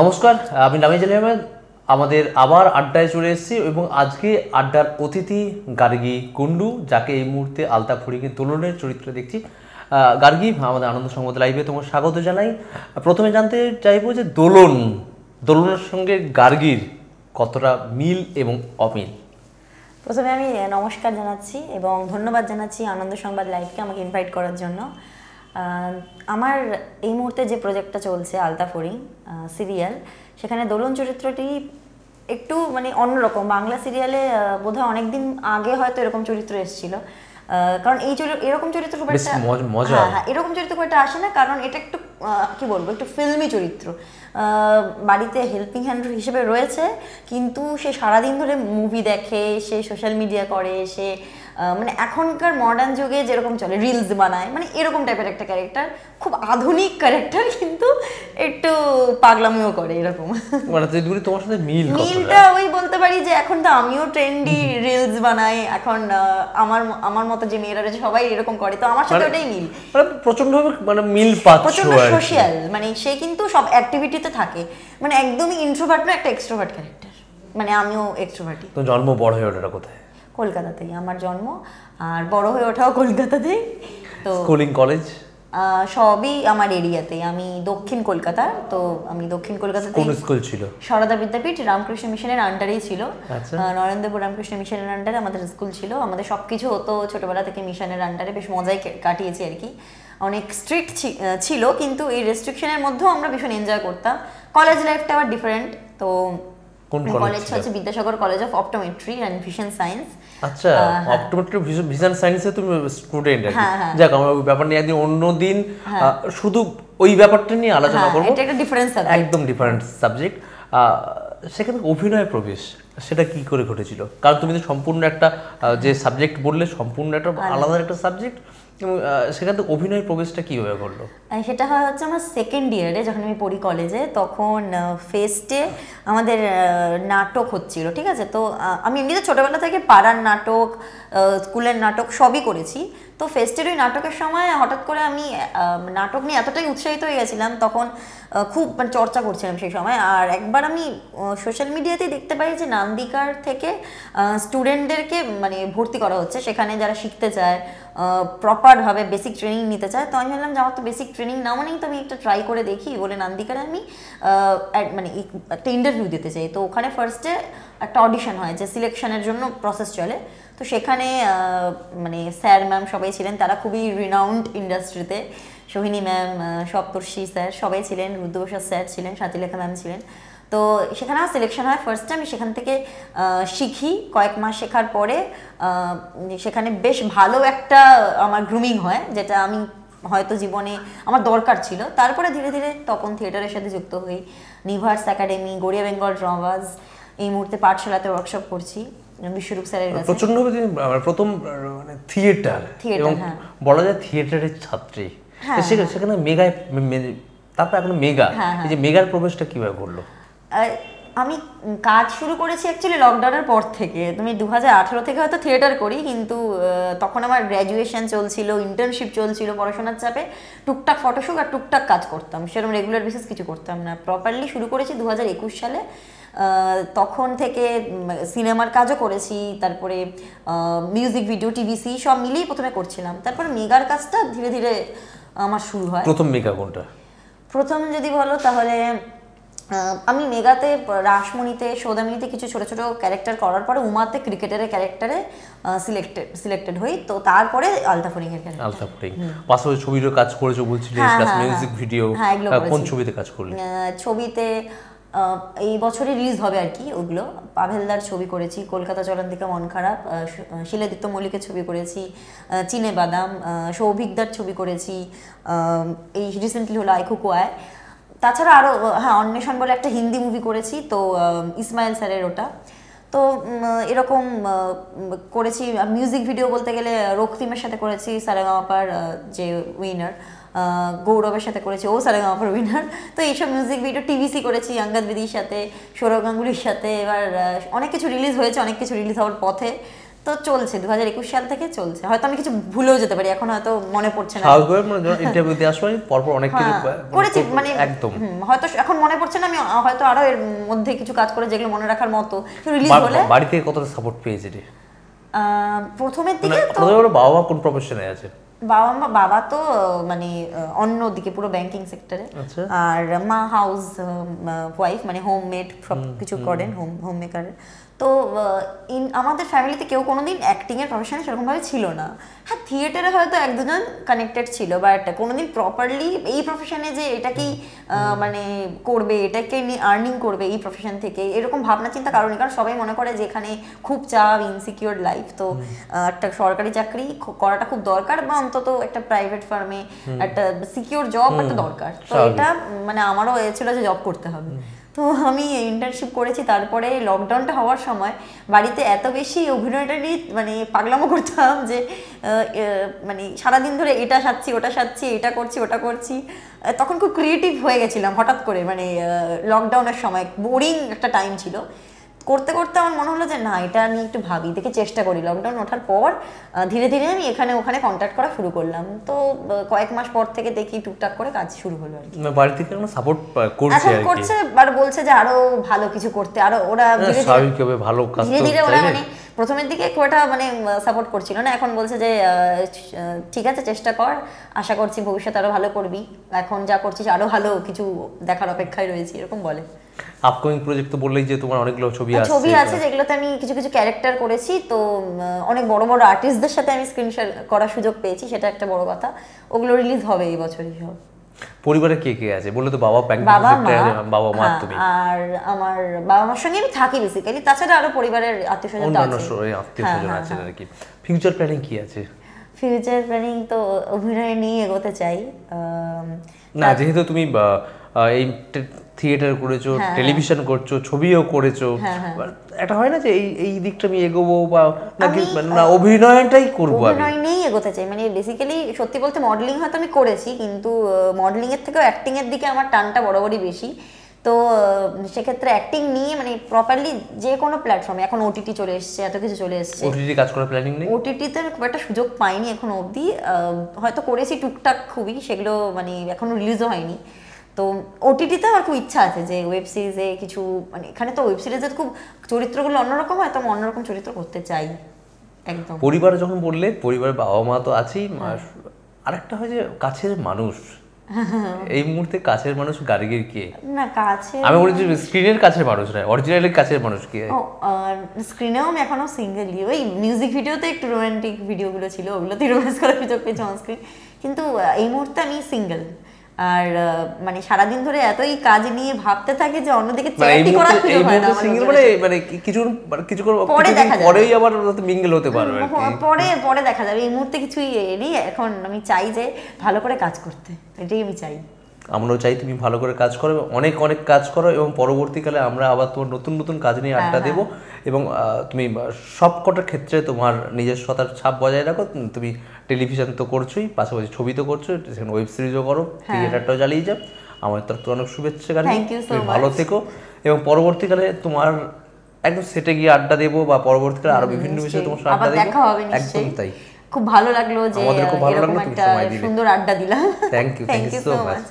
নমস্কার, আমি নামিজ আলী আহমেদ। আমাদের আবার আড্ডায় চলে এসেছি এবং আজকে আড্ডার অতিথি গার্গী কুন্ডু যাকে এই মুহূর্তে আলতা ফড়িকে দোলনের চরিত্র দেখছি। গার্গী, আমাদের আনন্দ সংবাদ লাইভে তোমার স্বাগত জানাই। প্রথমে জানতে চাইব যে দোলন, দোলনের সঙ্গে গার্গীর কতটা মিল এবং অমিল? প্রথমে আমি নমস্কার জানাচ্ছি এবং ধন্যবাদ জানাচ্ছি আনন্দ সংবাদ লাইভকে আমাকে ইনভাইট করার জন্য। আমার এই মুহূর্তে যে প্রজেক্টটা চলছে আলতাফড়ি সিরিয়াল সেখানে দোলন চরিত্রটি একটু মানে অন্যরকম। বাংলা সিরিয়ালে বোধহয় অনেকদিন আগে হয়তো এরকম চরিত্র এসেছিল। কারণ এই চরিত্র এরকম চরিত্র খুব একটা হ্যাঁ, হ্যাঁ, এরকম চরিত্র খুব একটা আসে না কারণ এটা একটু কি বলব একটু ফিল্মি চরিত্র। বাড়িতে হেল্পিং হ্যান্ড হিসেবে রয়েছে কিন্তু সে সারাদিন ধরে মুভি দেখে সে সোশ্যাল মিডিয়া করে সে মানে এখনকার মডার্ন যুগে যেরকম চলে রিলস বানায় মানে এরকম টাইপের একটা ক্যারেক্টার খুব আধুনিক ক্যারেক্টার কিন্তু একটু পাগলামিও করে এরকম। মানে তুই তোমার সাথে মিল মিলটা ওই বলতে পারি যে এখন তো আমিও ট্রেন্ডি রিলস বানাই এখন আমার আমার মতো যে মেয়েরা রয়েছে সবাই এরকম করে তো আমার সাথে মানে- ওটাই মিল। মানে প্রচন্ডভাবে মানে মিল পাচ্ছ প্রচণ্ড। সোশ্যাল মানে সে কিন্তু সব অ্যাক্টিভিটিতে থাকে। মানে একদমই ইন্ট্রোভার্ট না একটা এক্সট্রোভার্ট ক্যারেক্টার মানে আমিও এক্সট্রোভার্টই তো জন্ম বড় হয়ে ওঠা কোথায়? কলকাতাতেই আমার জন্ম আর বড় হয়ে ওঠাও কলকাতাতেই। তো স্কুলিং কলেজ আহ, সবই আমার এরিয়াতে আমি দক্ষিণ কলকাতা তো আমি দক্ষিণ কলকাতাতে কোন স্কুল ছিল? সারদা বিদ্যাপীঠ রামকৃষ্ণ মিশনের আন্ডারেই ছিল। আচ্ছা। নরেন্দ্রপুর রামকৃষ্ণ মিশনের আন্ডারে আমাদের স্কুল ছিল। আমাদের সব কিছু হতো ছোটবেলা থেকে মিশনের আন্ডারে বেশ মজাই কাটিয়েছি আর কি। অনেক স্ট্রিক্ট ছিল কিন্তু এই রেস্ট্রিকশনের মধ্যেও আমরা ভীষণ এনজয় করতাম। কলেজ লাইফটা আবার ডিফারেন্ট তো কোন কলেজ কলেজ হচ্ছে Vidyasagar college of optometry and vision science আচ্ছা অপটোমেট্রি ভিশন সায়েন্সে তুমি স্টুডেন্ট আর হ্যাঁ, হ্যাঁ। যাক আমরা ওই ব্যাপার নিয়ে একদিন অন্য দিন আহ, শুধু ওই ব্যাপারটা নিয়ে আলোচনা করব। এটা একটা ডিফারেন্স সাবজেক্ট একদম ডিফারেন্ট সাবজেক্ট সেখানে অভিনয় প্রবেশ। সেটা কি করে ঘটেছিল? কারণ তুমি তো সম্পূর্ণ একটা যে সাবজেক্ট বললে সম্পূর্ণ একটা আলাদা একটা সাবজেক্ট এবং সেখান থেকে অভিনয় প্রবেশটা কীভাবে আহ, সেটা হয় হচ্ছে আমার সেকেন্ড ইয়ারে যখন আমি পড়ি কলেজে তখন ফেস্টে আমাদের নাটক হচ্ছিল ঠিক আছে? তো আমি এমনিতে ছোটোবেলা থেকে পাড়ার নাটক স্কুলের নাটক সবই করেছি। তো ফেস্টের ওই নাটকের সময় হঠাৎ করে আমি নাটক নিয়ে এতটাই উৎসাহিত হয়ে গেছিলাম তখন খুব মানে চর্চা করছিলাম সেই সময়। আর একবার আমি সোশ্যাল মিডিয়াতে দেখতে পাই যে নান্দিকার থেকে স্টুডেন্টদেরকে মানে ভর্তি করা হচ্ছে। সেখানে যারা শিখতে চায় প্রপারভাবে বেসিক ট্রেনিং নিতে চায়। তো আমি ভাবলাম যে আমার তো বেসিক ট্রেনিং না মানেই তো আমি একটা ট্রাই করে দেখি। বলে নান্দিকারে আমি মানে একটা ইন্টারভিউ দিতে চাই। তো ওখানে ফার্স্টে একটা অডিশন হয় যে সিলেকশনের জন্য প্রসেস চলে। তো সেখানে মানে স্যার ম্যাম সবাই ছিলেন। তারা খুবই রিনাউন্ড ইন্ডাস্ট্রিতে সোহিনী ম্যাম সপ্তর্ষি স্যার সবাই ছিলেন। রুদ্রপ্রসাদ স্যার ছিলেন, সাথীলেখা ম্যাম ছিলেন। তো সেখানে আমার সিলেকশন হয়। ফার্স্টে আমি সেখান থেকে শিখি। কয়েক মাস শেখার পরে সেখানে বেশ ভালো একটা আমার গ্রুমিং হয় যেটা আমি হয়তো জীবনে আমার দরকার ছিল। তারপরে ধীরে ধীরে তপন থিয়েটারের সাথে যুক্ত হই। নিভার্স একাডেমি গড়িয়া বেঙ্গল ড্রামাজ এই মুহূর্তে পাঠশালাতে ওয়ার্কশপ করছি বিশ্বরূপ স্যারের কাছে। প্রচন্ডভাবে তুমি প্রথম মানে থিয়েটার এবং হ্যাঁ। বলা যায় থিয়েটারের ছাত্রী। হ্যাঁ, সেখানে- সেখানে মেগায় তারপর এখন মেগা হ্যাঁ, এই যে মেগার প্রবেশটা কীভাবে আর আমি কাজ শুরু করেছি অ্যাকচুয়ালি লকডাউনের পর থেকে। তুমি দু হাজার আঠেরো থেকে হয়তো থিয়েটার করি কিন্তু তখন আমার গ্র্যাজুয়েশন চলছিল ইন্টার্নশিপ চলছিল পড়াশোনার চাপে। টুকটাক ফটোশ্যুট আর টুকটাক কাজ করতাম সেরকম রেগুলার বেসিস কিছু করতাম না। প্রপারলি শুরু করেছি দু একুশ সালে। তখন থেকে সিনেমার কাজও করেছি তারপরে মিউজিক ভিডিও টিভিসি সব মিলিয়ে প্রথমে করছিলাম। তারপর মেগার কাজটা ধীরে ধীরে আমার শুরু হয়। প্রথম মেগা কোনটা? প্রথম যদি বলো তাহলে আমি মেগাতে রাসমণিতে সৌদামিনীতে কিছু ছোট ছোট ক্যারেক্টার করার পরে উমাতে ক্রিকেটারের ক্যারেক্টারে সিলেক্টেড সিলেক্টেড হই। তো তারপরে আলতাফরিং এর ক্যারেক্টার আলতা ফুটিং পাশাপাশি ছবিরও কাজ করেছ বলছিলে হ্যাঁ, প্লাস হ্যাঁ, মিউজিক হ্যাঁ। ভিডিও হ্যাঁ, কোন ছবিতে কাজ করলে? ছবিতে এই বছরে রিলিজ হবে আর কি ওগুলো। পাভেলদার ছবি করেছি কলকাতা চলান্তিকা মন খারাপ শিলাদিত্য মল্লিকের ছবি করেছি চিনে বাদাম সৌভিকদার ছবি করেছি এই রিসেন্টলি হলো আইকুকু আয় তাছাড়া আরও হ্যাঁ অন্বেষণ বলে একটা হিন্দি মুভি করেছি, তো ইসমাইল স্যারের ওটা। তো এরকম করেছি মিউজিক ভিডিও বলতে গেলে রক্তিমের সাথে করেছি, সারেগামাপার যে উইনার গৌরবের সাথে করেছি, ও সারেগামাপার উইনার তো, এইসব মিউজিক ভিডিও টিভিসি করেছি আঙ্গাদ বিদির সাথে, সৌরভ গাঙ্গুলির সাথে, এবার অনেক কিছু রিলিজ হয়েছে, অনেক কিছু রিলিজ হওয়ার পথে। তো চলছে দু হাজার একুশ সাল থেকে চলছে। হয়তো আমি কিছু ভুলেও যেতে পারি এখন হয়তো মনে পড়ছে না। মানে ইন্টারভিউ দেওয়ার সময় পরপর অনেক কিছু হ্যাঁ, করেছি মানে একদম। হয়তো এখন মনে পড়ছে না আমি হয়তো আরও এর মধ্যে কিছু কাজ করে যেগুলো মনে রাখার মতো। রিলিজ হলে বাড়ি থেকে কতটা সাপোর্ট পেয়েছে রে? প্রথমের মানে দিকে তো বাবা মা কোন প্রফেশনে আছে? বাবা মা বাবা তো মানে অন্য দিকে পুরো ব্যাংকিং সেক্টরে আচ্ছা। আর মা হাউস ওয়াইফ মানে হোম মেড সব কিছু করেন হোম হোম মেকার তো ইন আমাদের ফ্যামিলিতে কেউ কোনোদিন অ্যাক্টিং এর প্রফেশনে সেরকমভাবে ছিল না। হ্যাঁ থিয়েটারে হয়তো এক দুজন কানেক্টেড ছিল বাট কোনোদিন প্রপারলি এই প্রফেশনে যে এটাকেই মানে করবে এটাকে নিয়ে আর্নিং করবে এই প্রফেশন থেকে এরকম ভাবনা চিন্তা কারণে কারণ সবাই মনে করে যে এখানে খুব চাপ ইনসিকিউর লাইফ তো একটা সরকারি চাকরি করাটা খুব দরকার বা অন্তত একটা প্রাইভেট ফার্মে একটা সিকিউর জব একটা দরকার। তো এটা মানে আমারও এ ছিল যে জব করতে হবে। তো আমি ইন্টার্নশিপ করেছি তারপরে লকডাউনটা হওয়ার সময় বাড়িতে এত বেশি অভিনয়টা নিয়ে মানে পাগলামো করতাম যে মানে সারাদিন ধরে এটা সাচ্ছি ওটা সাচ্ছি এটা করছি, ওটা করছি। তখন খুব ক্রিয়েটিভ হয়ে গেছিলাম হঠাৎ করে মানে লকডাউনের সময় বোরিং একটা টাইম ছিল। করতে করতে আমার মনে হলো যে না এটা আমি একটু ভাবি দেখে চেষ্টা করি। লকডাউন ওঠার পর ধীরে ধীরে আমি এখানে ওখানে কন্ট্যাক্ট করা শুরু করলাম। তো কয়েক মাস পর থেকে দেখি টুকটাক করে কাজ শুরু হলো আর কি। বাড়ি থেকে কোনো সাপোর্ট করছে এখন করছে আর বলছে যে আরও ভালো কিছু করতে। আরও ওরা হ্যাঁ, স্বাভাবিকভাবে ভালো কাজ ধীরে ধীরে ওরা মানে প্রথমের দিকে খুব একটা মানে সাপোর্ট করছিল না। এখন বলছে যে ঠিক আছে চেষ্টা কর। আশা করছি ভবিষ্যতে আরও ভালো করবি। এখন যা করছিস আরও ভালো কিছু দেখার অপেক্ষায় রয়েছি। এরকম বলে। আপকামিং প্রজেক্ট তো বললেই যে তোমার অনেকগুলো ছবি আছে। ছবি আছে যেগুলোতে আমি কিছু কিছু ক্যারেক্টার করেছি তো অনেক বড় বড় আর্টিস্টদের সাথে আমি স্ক্রিন শেয়ার করার সুযোগ পেয়েছি সেটা একটা বড় কথা। ওগুলো রিলিজ হবে এই বছরই সব। পরিবারে কে কে আছে? বললে তো বাবা ব্যাংক বাবা মা বাবা মা হ্যাঁ, তুমি। আর আমার বাবা মার সঙ্গে আমি থাকি বেসিক্যালি তাছাড়া আরও পরিবারের আত্মীয় স্বজন অন্যান্য আছে। আত্মীয় হ্যাঁ, স্বজন হ্যাঁ, আর কি। ফিউচার প্ল্যানিং কি আছে? ফিউচার প্ল্যানিং তো অভিনয় নিয়ে এগোতে চাই। না যেহেতু তুমি এই থিয়েটার করেছ হ্যাঁ, টেলিভিশন করছ ছবিও করেছ। হ্যাঁ, হ্যাঁ। একটা হয় না যে এই এই দিকটা আমি এগোবো বা নাকি মানে না অভিনয়টাই করব আমি। অভিনয় নিয়েই এগোতে চাই। মানে বেসিক্যালি সত্যি বলতে মডেলিং হয়তো আমি করেছি কিন্তু মডেলিং এর থেকেও অ্যাক্টিং এর দিকে আমার টানটা বরাবরই বেশি। তো সেক্ষেত্রে অ্যাক্টিং নিয়ে মানে প্রপারলি যে কোনো প্ল্যাটফর্মে এখন ওটিটি চলে এসেছে এত কিছু চলে এসেছে। ওটিটি কাজ করার প্ল্যানিং নেই? ওটিটিতে খুব একটা সুযোগ পাইনি এখন অবধি। হয়তো করেছি টুকটাক খুবই সেগুলো মানে এখনও রিলিজও হয়নি। তো ওটিটিতে আমার খুব ইচ্ছা আছে যে ওয়েব সিরিজে কিছু মানে এখানে তো ওয়েব সিরিজে খুব চরিত্রগুলো অন্যরকম হয় তো আমি অন্যরকম চরিত্র করতে চাই একদম। পরিবার যখন বললে পরিবারের বাবা মা তো আছেই হ্যাঁ। আর আরেকটা হয় যে কাছের মানুষ। এই মুহূর্তে কাছের মানুষ গার্গির কে? না কাছে আমি বলছি স্ক্রিনের কাছের মানুষ নয় অরিজিনালের কাছের মানুষ কে? স্ক্রিনেও আমি এখনও সিঙ্গেলই ওই মিউজিক ভিডিওতে একটু রোমান্টিক ভিডিওগুলো ছিল ওগুলোতেই রোম্যান্স করার সুযোগ পেয়েছি অন স্ক্রিন কিন্তু এই মুহূর্তে আমি সিঙ্গেল আর মানে মানে সারাদিন ধরে এতই কাজ নিয়ে ভাবতে থাকে যে অন্যদিকে মানে করা সুযোগ হয় না সিঙ্গেল বন্ধুদের মানে কিছু মানে কিছু মানে পরে দেখা যাবে। পরেই আবার মিঙ্গেল হতে পারবে পরে পরে দেখা যাবে। এই মুহূর্তে কিছুই নেই। এখন আমি চাই যে ভালো করে কাজ করতে। এটাই আমি চাই। আমরাও চাই তুমি ভালো করে কাজ করো এবং অনেক অনেক কাজ করো এবং পরবর্তীকালে আমরা আবার তোমার নতুন নতুন কাজ নিয়ে হ্যাঁ, আড্ডা দেবো এবং তুমি সব কটার ক্ষেত্রে তোমার নিজস্বতার ছাপ বজায় রাখো। তুমি টেলিভিশন তো করছোই পাশাপাশি ছবি তো করছ সেখানে ওয়েব সিরিজও করো থিয়েটারটাও চালিয়ে যাও। আমার তরফ থেকে অনেক শুভেচ্ছা গাড়ি হ্যাঁ। তুমি ভালো থেকো এবং পরবর্তীকালে তোমার একদম সেটে গিয়ে আড্ডা দেবো বা পরবর্তীকালে আরও বিভিন্ন বিষয়ে তোমার সাথে আড্ডা দেবো। একদম তাই। খুব ভালো লাগল যে আমাদের খুব ভালো লাগল তুমি সময় দিলে। সুন্দর আড্ডা দিলাম thank you so so much. much